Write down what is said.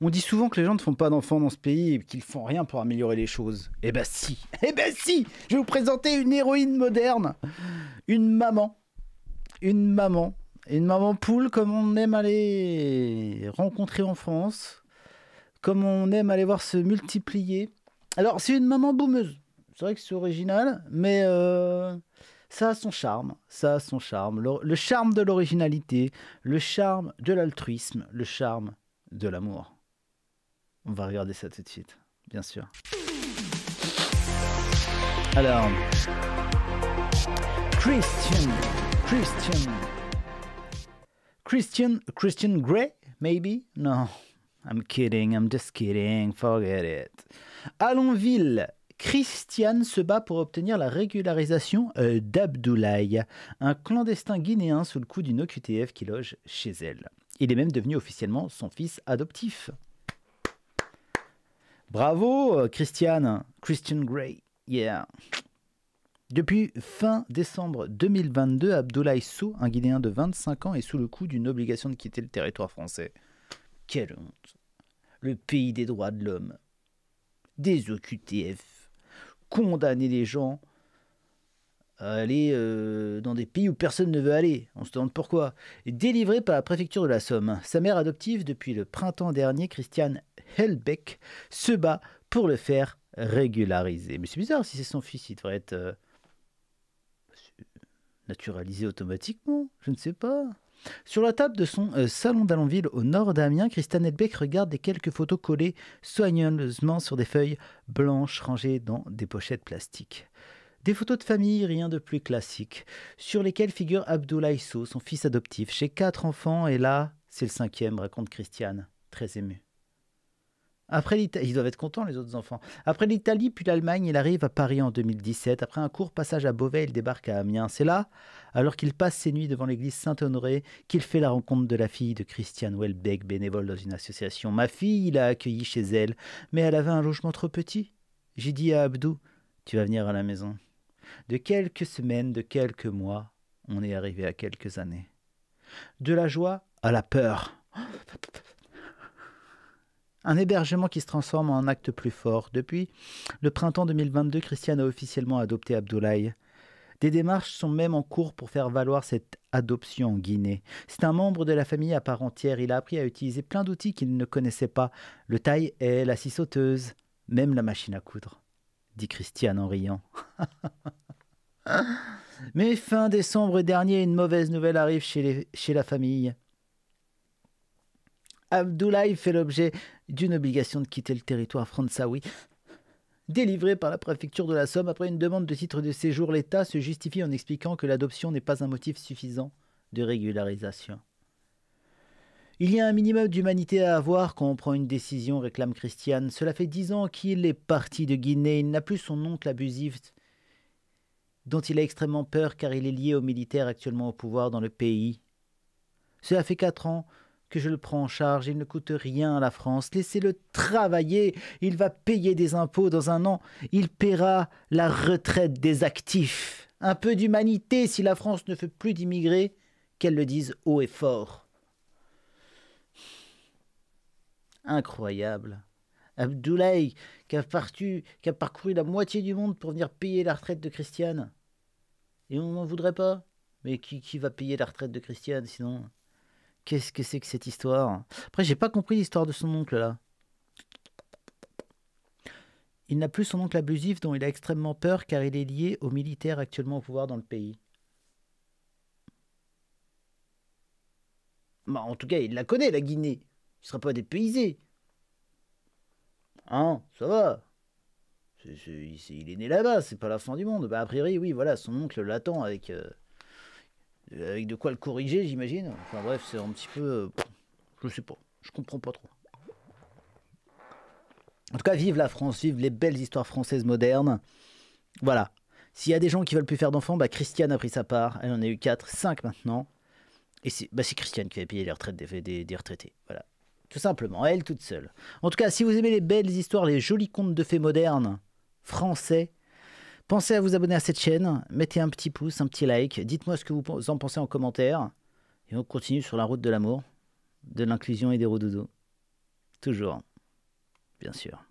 On dit souvent que les gens ne font pas d'enfants dans ce pays et qu'ils font rien pour améliorer les choses. Eh ben si, eh ben si Je vais vous présenter une héroïne moderne, une maman, une maman, une maman poule comme on aime aller rencontrer en France, comme on aime aller voir se multiplier. Alors c'est une maman boumeuse, c'est vrai que c'est original, mais euh, ça a son charme, ça a son charme. Le, le charme de l'originalité, le charme de l'altruisme, le charme de l'amour. On va regarder ça tout de suite, bien sûr. Alors, Christian, Christian, Christian, Christian Grey, maybe? No, I'm kidding, I'm just kidding, forget it. Allonville, Christiane se bat pour obtenir la régularisation euh, d'Abdoulaye, un clandestin guinéen sous le coup d'une OQTF qui loge chez elle. Il est même devenu officiellement son fils adoptif. Bravo, euh, Christiane, Christian Grey, yeah. Depuis fin décembre 2022, Abdoulaye Sow, un Guinéen de 25 ans, est sous le coup d'une obligation de quitter le territoire français. Quelle honte. Le pays des droits de l'homme. Des OQTF. Condamner les gens à aller euh, dans des pays où personne ne veut aller. On se demande pourquoi. Délivré par la préfecture de la Somme. Sa mère adoptive, depuis le printemps dernier, Christiane Helbeck, se bat pour le faire régulariser. Mais c'est bizarre, si c'est son fils, il devrait être euh, naturalisé automatiquement. Je ne sais pas. Sur la table de son euh, salon d'Alonville au nord d'Amiens, Christiane Helbeck regarde des quelques photos collées soigneusement sur des feuilles blanches rangées dans des pochettes plastiques. Des photos de famille, rien de plus classique, sur lesquelles figure Abdoulaye Sow, son fils adoptif. J'ai quatre enfants et là, c'est le cinquième, raconte Christiane, très émue. Après l'Italie, ils doivent être contents les autres enfants. Après l'Italie puis l'Allemagne, il arrive à Paris en 2017. Après un court passage à Beauvais, il débarque à Amiens. C'est là, alors qu'il passe ses nuits devant l'église Saint-Honoré, qu'il fait la rencontre de la fille de Christiane Welbeck, bénévole dans une association. Ma fille, il l'a accueillie chez elle, mais elle avait un logement trop petit. J'ai dit à Abdou, tu vas venir à la maison. De quelques semaines, de quelques mois, on est arrivé à quelques années. De la joie à la peur. Un hébergement qui se transforme en acte plus fort. Depuis le printemps 2022, Christiane a officiellement adopté Abdoulaye. Des démarches sont même en cours pour faire valoir cette adoption en Guinée. C'est un membre de la famille à part entière. Il a appris à utiliser plein d'outils qu'il ne connaissait pas. Le taille est la scie sauteuse, même la machine à coudre, dit Christiane en riant. Mais fin décembre dernier, une mauvaise nouvelle arrive chez, la famille. Abdoulaye fait l'objet d'une obligation de quitter le territoire françaoui. Délivré par la préfecture de la Somme après une demande de titre de séjour, l'État se justifie en expliquant que l'adoption n'est pas un motif suffisant de régularisation. Il y a un minimum d'humanité à avoir quand on prend une décision, réclame Christiane. Cela fait dix ans qu'il est parti de Guinée. Il n'a plus son oncle abusif dont il a extrêmement peur car il est lié aux militaires actuellement au pouvoir dans le pays. Cela fait quatre ans que je le prends en charge, il ne coûte rien à la France. Laissez-le travailler, il va payer des impôts dans un an, il paiera la retraite des actifs. Un peu d'humanité si la France ne fait plus d'immigrés, qu'elle le dise haut et fort. Incroyable. Abdoulaye, qui a, partu- qui a parcouru la moitié du monde pour venir payer la retraite de Christiane. Et on n'en voudrait pas Mais qui, qui va payer la retraite de Christiane sinon? Qu'est-ce que c'est que cette histoire? Après, j'ai pas compris l'histoire de son oncle là. Il n'a plus son oncle abusif dont il a extrêmement peur car il est lié aux militaires actuellement au pouvoir dans le pays. Bah, en tout cas, il la connaît, la Guinée. Il ne sera pas dépaysé. Hein, ça va. Il est né là-bas, c'est pas la fin du monde. Bah, a priori, oui, voilà, son oncle l'attend avec, euh, avec de quoi le corriger, j'imagine. Enfin bref, c'est un petit peu. euh, je sais pas, je comprends pas trop. En tout cas, vive la France, vive les belles histoires françaises modernes. Voilà. S'il y a des gens qui veulent plus faire d'enfants, bah Christiane a pris sa part. Elle en a eu 4, 5 maintenant. Et c'est bah, Christiane qui va payer les retraites des, des- des retraités. Voilà. Tout simplement, elle toute seule. En tout cas, si vous aimez les belles histoires, les jolis contes de fées modernes, français, pensez à vous abonner à cette chaîne, mettez un petit pouce, un petit like, dites-moi ce que vous en pensez en commentaire, et on continue sur la route de l'amour, de l'inclusion et des rododos. Toujours. Bien sûr.